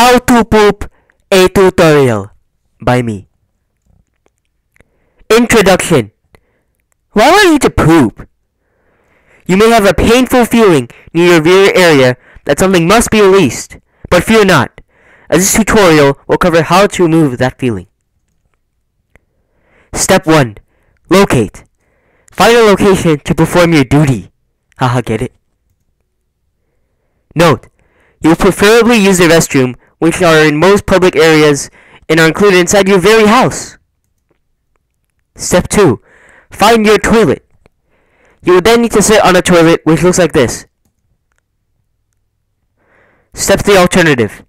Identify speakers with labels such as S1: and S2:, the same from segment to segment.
S1: How to Poop a Tutorial by me. Introduction. Why would you to poop? You may have a painful feeling near your rear area that something must be released, but fear not, as this tutorial will cover how to remove that feeling. Step 1. Locate. Find a location to perform your duty. Haha, get it? Note, you will preferably use the restroom, which are in most public areas and are included inside your very house. Step 2. Find your toilet. You will then need to sit on a toilet which looks like this. Step 3 Alternative.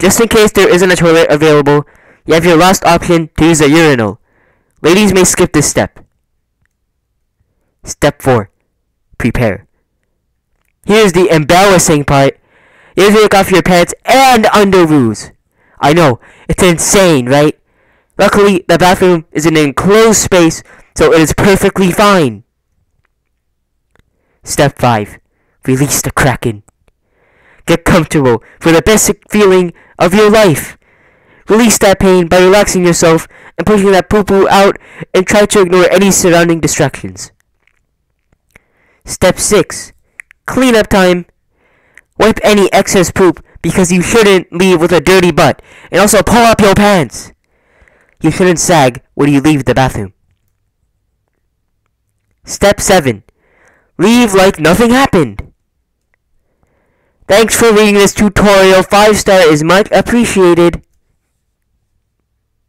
S1: Just in case there isn't a toilet available, you have your last option to use a urinal. Ladies may skip this step. Step 4. Prepare. Here's the embarrassing part. You take off your pants and underoos. I know, it's insane, right? Luckily, the bathroom is an enclosed space, so it is perfectly fine. Step 5. Release the Kraken. Get comfortable for the best feeling of your life. Release that pain by relaxing yourself and pushing that poo-poo out and try to ignore any surrounding distractions. Step 6. Cleanup time. Wipe any excess poop because you shouldn't leave with a dirty butt. And also pull up your pants. You shouldn't sag when you leave the bathroom. Step 7. Leave like nothing happened. Thanks for reading this tutorial. 5 star is much appreciated.